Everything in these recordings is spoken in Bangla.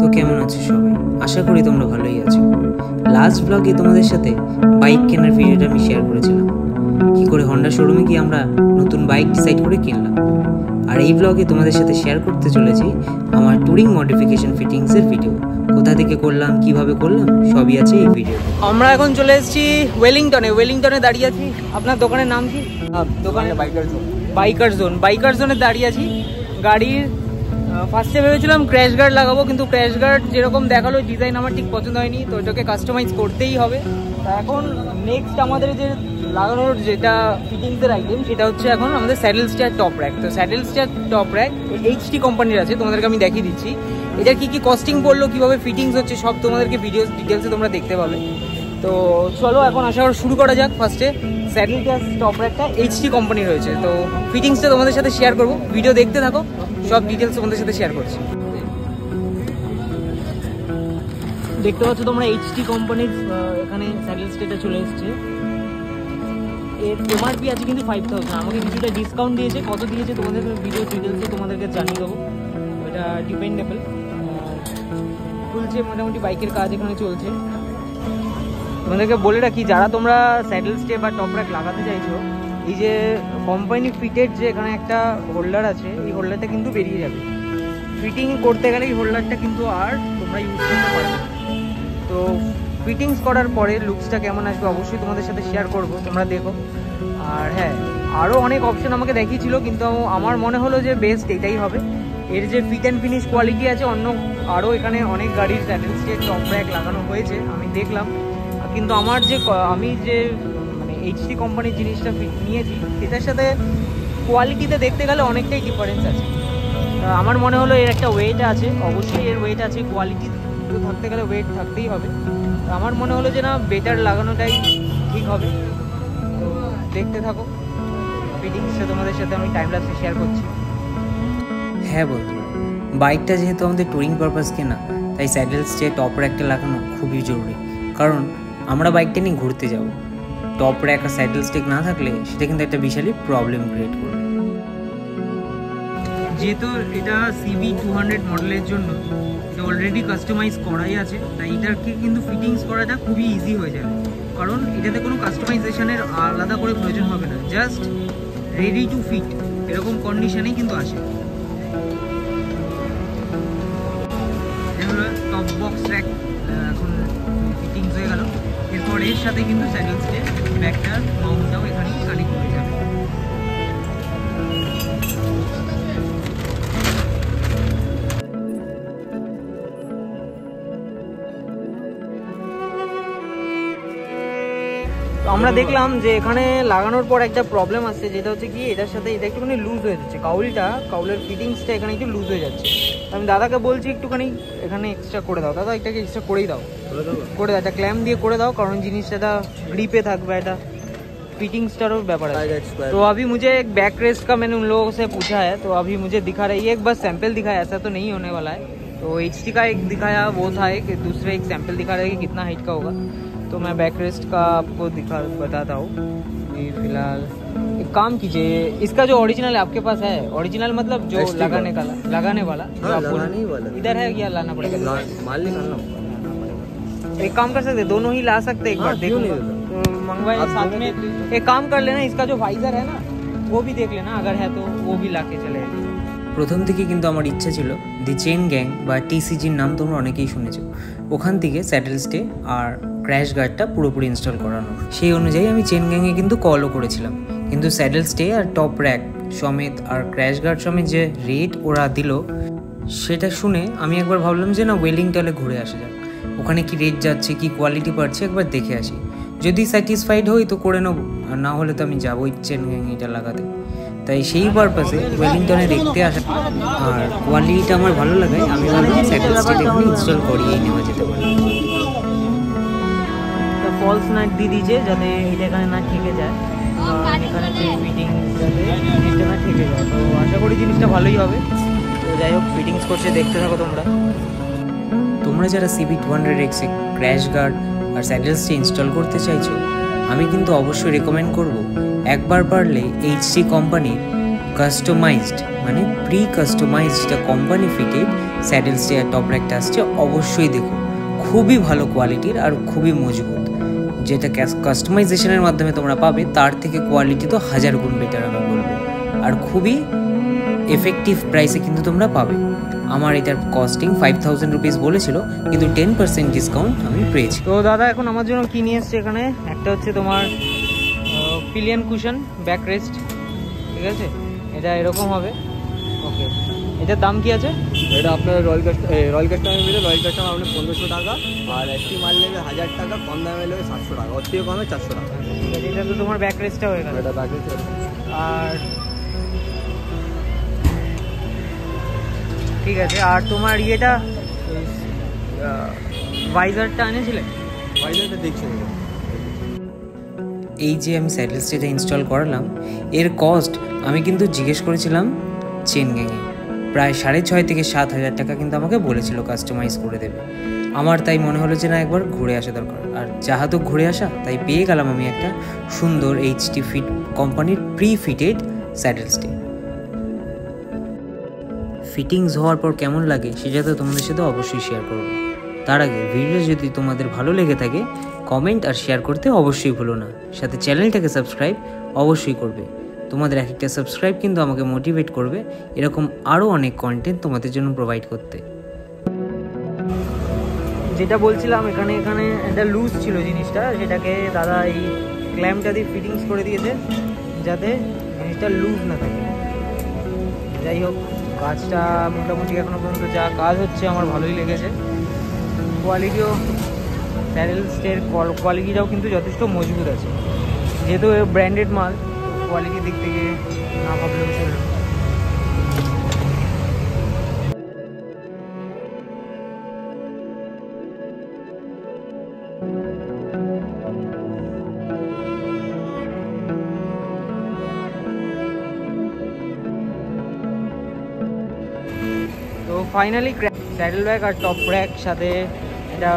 তো কেমন আছো সবাই? আশা করি তোমরা ভালোই আছো। লাস্ট ব্লগে তোমাদের সাথে বাইক কেনার ভিডিওটা আমি শেয়ার করেছিলাম। কি করে হন্ডা শোরুমে গিয়ে আমরা নতুন বাইক ডিসাইড করে কিনলাম। আর এই ব্লগে তোমাদের সাথে শেয়ার করতে চলেছি আমার টুরিং মডিফিকেশন ফিটিংসের ভিডিও কোথা থেকে করলাম কীভাবে করলাম সবই আছে এই ভিডিও আমরা এখন চলে এসেছি ওয়েলিংটনে ওয়েলিংটনে দাঁড়িয়ে আছি। আপনার দোকানের নাম কি? দোকানে biker zone biker zone biker জোনে দাঁড়িয়ে আছি। গাড়ির ফার্স্টে ভেবেছিলাম ক্র্যাশ গার্ড লাগাবো, কিন্তু ক্র্যাশ গার্ড যেরকম দেখাল ডিজাইন আমার ঠিক পছন্দ হয়নি, তো এটাকে কাস্টমাইজ করতেই হবে। এখন নেক্সট আমাদের যে লাগানোর যেটা ফিটিংসের আইটেম সেটা হচ্ছে এখন আমাদের স্যাডেল স্টার টপ র্যাক তো saddle star top rack HT কোম্পানির আছে, তোমাদেরকে আমি দেখিয়ে দিচ্ছি। এটার কি কি কস্টিং পড়ল, কীভাবে ফিটিংস হচ্ছে, সব তোমাদেরকে ভিডিও ডিটেলসে তোমরা দেখতে পাবে। তো চলো, এখন করা শুরু করা যাক ফার্স্টে স্যাডেল গ্যাস টপ র্যাকটা এইচটি কোম্পানি রয়েছে তো ফিটিংসটা তোমাদের সাথে শেয়ার করব। ভিডিও দেখতে থাকো। সব ডিটেলস তোমাদের সাথে শেয়ার করছি। দেখতে পাচ্ছ তোমরা এইচটি কোম্পানির এখানে স্যাডেল স্টেটা চলে এসছে। এর এমআরপি আছে কিন্তু ফাইভ থাউজেন্ড আমাকে কিছুটা ডিসকাউন্ট দিয়েছে। কত দিয়েছে তোমাদের ভিডিও ডিটেলসে তোমাদেরকে জানিয়ে দেবো। এটা ডিপেন্ডেবল চলছে মোটামুটি বাইকের কাজ এখানে চলছে। তোমাদেরকে বলে রাখি, যারা তোমরা স্যাডেল স্টে বা টপ র্যাক লাগাতে চাইছো এই যে কোম্পানি ফিটেড যে এখানে একটা হোল্ডার আছে, এই হোল্ডারটা কিন্তু বেরিয়ে যাবে। ফিটিং করতে গেলে এই হোল্ডারটা কিন্তু আর তোমরা ইউজ করতে পারবে তো ফিটিংস করার পরে লুকসটা কেমন আসবে অবশ্যই তোমাদের সাথে শেয়ার করব, তোমরা দেখো। আর হ্যাঁ আরও অনেক অপশন আমাকে দেখিয়েছিল, কিন্তু আমার মনে হলো যে বেস্ট এটাই হবে। এর যে ফিট অ্যান্ড ফিনিশ কোয়ালিটি আছে, অন্য আরও এখানে অনেক গাড়ির স্যাটেল স্টেট টপ ব্যাগ লাগানো হয়েছে, আমি দেখলাম। কিন্তু আমার যে আমি যে এইচডি কোম্পানির জিনিসটা নিয়েছি, সেটার সাথে কোয়ালিটিতে দেখতে গেলে অনেকটাই ডিফারেন্স আছে। আমার মনে হলো এর একটা ওয়েট আছে, অবশ্যই এর ওয়েট আছে কোয়ালিটি থাকতে গেলে ওয়েট থাকতেই হবে। আমার মনে হলো যে না বেটার লাগানোটাই ঠিক হবে। তো দেখতে থাকো ফিটিংসটা তোমাদের সাথে আমি টাইম ল্যাপসে শেয়ার করছি। হ্যাঁ বন্ধু বাইকটা যেহেতু আমাদের টুরিং পারপাস কেনা তাই স্যাডেল স্টে টপ র্যাকটা লাগানো খুবই জরুরি। কারণ আমরা বাইকটা নিয়ে ঘুরতে যাব। টপ র্যাক আর স্যাডেল স্টেক না থাকলে সেটা কিন্তু একটা বিশালই প্রবলেম ক্রিয়েট করবে। যেহেতু এটা সিবি টু হান্ড্রেড মডেলের জন্য, এটা অলরেডি কাস্টমাইজ করাই আছে, তাই এটাকে কিন্তু ফিটিংস করাটা খুবই ইজি হয়ে যাবে। কারণ এটাতে কোনো কাস্টমাইজেশনের আলাদা করে প্রয়োজন হবে না জাস্ট রেডি টু ফিট এরকম কন্ডিশনেই কিন্তু আসে। টপ বক্স র্যাক এখন ফিটিংস হয়ে গেল। এরপর এর সাথে কিন্তু মাউন্টটাও এখানে কানেক্ট যাবে। আমরা দেখলাম যে এখানে লাগানোর পর একটা প্রবলেম আসছে যেটা হচ্ছে কি, এটার সাথে এটা একটুখানি লুজ হয়ে যাচ্ছে। কাউলটা, কাউলের ফিটিংসটা এখানে একটু লুজ হয়ে যাচ্ছে। আমি দাদাকে বলছি একটুখানি এখানে এক্সট্রা করে দাও দাদা এটাকে এক্সট্রা করেই দাও করে দাও একটা ক্ল্যাম দিয়ে করে দাও কারণ জিনিসটা গ্রিপে থাকবে এটা फिटिंग्सटारो व्यापार है तो अभी मुझे एक बैक रेस्ट का मैंने उन लोगों से पूछा है तो अभी मुझे दिखा रही है एक बस सैंपल दिखाया ऐसा तो नहीं होने वाला है तो एच का एक दिखाया वो था एक दूसरे एक सैंपल दिखा रहा है कि कितना हाइट का होगा तो मैं बैक रेस्ट का आपको दिखा बताता हूँ फिलहाल एक काम कीजिए इसका जो ओरिजिनल है आपके पास है ओरिजिनल मतलब जो लगाने का लगाने वाला हाँ, लगाने ही वाला इधर है या लाना पड़ेगा माल निकालना एक काम कर सकते दोनों ही ला सकते एक बार देखो तो मंगवाए साथ में एक काम कर लेना इसका जो वाइजर है ना वो भी देख लेना अगर है तो वो भी ला के चले প্রথম থেকে কিন্তু আমার ইচ্ছা ছিল দি চেন গ্যাং বা টিসিজির নাম তোমরা অনেকেই শুনেছো ওখান থেকে স্যাটেল স্টে আর ক্র্যাশ গার্ডটা পুরোপুরি ইনস্টল করানো সেই অনুযায়ী আমি চেন গ্যাংয়ে কিন্তু কলও করেছিলাম কিন্তু স্যাডেল স্টে আর টপ র্যাক সমেত আর ক্র্যাশ গার্ড সমেত যে রেট ওরা দিল, সেটা শুনে আমি একবার ভাবলাম যে না ওয়েলিংটলে ঘুরে আসা যাক। ওখানে কি রেট যাচ্ছে, কি কোয়ালিটি পাচ্ছে একবার দেখে আসি। যদি স্যাটিসফাইড হই তো করে নেব, আর না হলে তো আমি যাবোই চেন এটা লাগাতে। তাই সেই পারপাসে ওয়েলিংটনে দেখতে আসা, আর কোয়ালিটিটা আমার ভালো লাগে আমি ভাবলাম স্যাটেল স্টেট এখানে ইনস্টল করিয়েই নেওয়া যেতে পারে। ফলস নাট দিয়ে দিয়েছে যাতে এটা এখানে না ঠেকে যায়। এখানে ঠেকে যায় তো আশা করি জিনিসটা ভালোই হবে তো যাই হোক ফিটিংস করছে দেখতে থাকো তোমরা তোমরা যারা সিবি টু হান্ড্রেড এক্সে ক্র্যাশ গার্ড আর স্যাডেলসটি ইনস্টল করতে চাইছো, আমি কিন্তু অবশ্যই রেকমেন্ড করব একবার পারলে এইচসি কোম্পানির কাস্টমাইজড মানে প্রি কাস্টমাইজড যেটা কোম্পানি ফিটেড স্যাডেল স্টে আর টপ র্যাকটা আসছে, অবশ্যই দেখো। খুবই ভালো কোয়ালিটির আর খুবই মজবুত। যেটা কাস্টমাইজেশনের মাধ্যমে তোমরা পাবে, তার থেকে কোয়ালিটি তো হাজার গুণ বেটার আমি বলব। আর খুবই এফেক্টিভ প্রাইসে কিন্তু তোমরা পাবে। আমার এটার কস্টিং ফাইভ থাউজেন্ড রুপিস বলেছিল, কিন্তু টেন পার্সেন্ট ডিসকাউন্ট আমি পেয়েছি। তো দাদা, এখন আমার জন্য কি নিয়ে এসছে এখানে? একটা হচ্ছে তোমার পিলিয়ান কুশন ব্যাক রেস্ট ঠিক আছে? এটা এরকম হবে। এটার দাম কি আছে? এটা আপনার রয়্যাল কাস্টম রয়্যাল কাস্টমার মিলে রয়্যাল কাস্টমার আপনার পনেরোশো টাকা আর একটি মাল নেবে হাজার টাকা কম দামে নেবে সাতশো টাকা ওর থেকে কমে চারশো টাকা। এটা তো তোমার ব্যাক রেস্টটা হয়ে গেল। এটা বাকি আর ঠিক আছে আর তোমার ইয়েটা ভাইজারটা এনেছিলে বাইরেটা দেখছি। এই যে আমি স্যাটেল স্টেটা ইনস্টল করালাম এর কস্ট আমি কিন্তু জিজ্ঞেস করেছিলাম চেন গ্যাংয়ে প্রায় সাড়ে ছয় থেকে সাত হাজার টাকা কিন্তু আমাকে বলেছিল কাস্টমাইজ করে দেবে। আমার তাই মনে হলো যে না, একবার ঘুরে আসা দরকার। আর যাহা তো ঘুরে আসা, তাই পেয়ে গেলাম আমি একটা সুন্দর এইচটি ফিট কোম্পানির pre fitted saddle stay fittings হওয়ার পর কেমন লাগে, সেটা তো তোমাদের সাথে অবশ্যই শেয়ার করব। তার আগে ভিডিও যদি তোমাদের ভালো লেগে থাকে কমেন্ট আর শেয়ার করতে অবশ্যই ভুলো না। সাথে চ্যানেলটাকে সাবস্ক্রাইব অবশ্যই করবে। তোমাদের এক একটা সাবস্ক্রাইব কিন্তু আমাকে মোটিভেট করবে, এরকম আরও অনেক কন্টেন্ট তোমাদের জন্য প্রোভাইড করতে। যেটা বলছিলাম, এখানে এখানে একটা লুজ ছিল জিনিসটা, সেটাকে দাদা এই ক্ল্যাম্পটা দিয়ে ফিটিংস করে দিয়েছে, যাতে জিনিসটা লুজ না থাকে। যাই হোক, কাজটা মোটামুটি এখনও পর্যন্ত যা কাজ হচ্ছে, আমার ভালোই লেগেছে। কোয়ালিটিও প্যারেল স্টের কোয়ালিটিটাও কিন্তু যথেষ্ট মজবুত আছে। যেহেতু ব্র্যান্ডেড মাল কোয়ালিটির দিক থেকে না ভাবলেও চলবে তো ফাইনালি স্যাডেল ব্যাগ আর টপ র্যাক সাথে এটা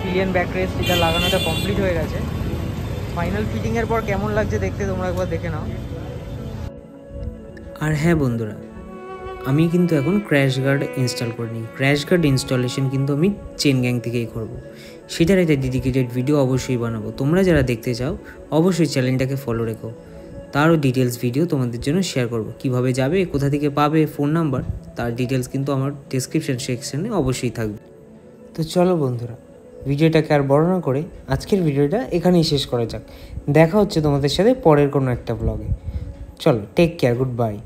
পিলিয়ন ব্যাক রেস্ট এটা লাগানোটা কমপ্লিট হয়ে গেছে। ফাইনাল ফিটিংয়ের পর কেমন লাগছে দেখতে তোমরা একবার দেখে নাও। আর হ্যাঁ বন্ধুরা, আমি কিন্তু এখন ক্র্যাশ গার্ড ইনস্টল করিনি ক্র্যাশ গার্ড ইনস্টলেশন কিন্তু আমি চেন গ্যাং থেকেই করব। সেটার একটা ডেডিকেটেড ভিডিও অবশ্যই বানাবো। তোমরা যারা দেখতে চাও, অবশ্যই চ্যানেলটাকে ফলো রেখো। তারও ডিটেলস ভিডিও তোমাদের জন্য শেয়ার করব। কীভাবে যাবে, কোথা থেকে পাবে ফোন নাম্বার তার ডিটেলস কিন্তু আমার ডিসক্রিপশন সেকশনে অবশ্যই থাকবে। তো চলো বন্ধুরা ভিডিওটাকে আর বড় না করে আজকের ভিডিওটা এখানেই শেষ করা যাক। দেখা হচ্ছে তোমাদের সাথে পরের কোনো একটা ব্লগে চলো টেক কেয়ার গুড বাই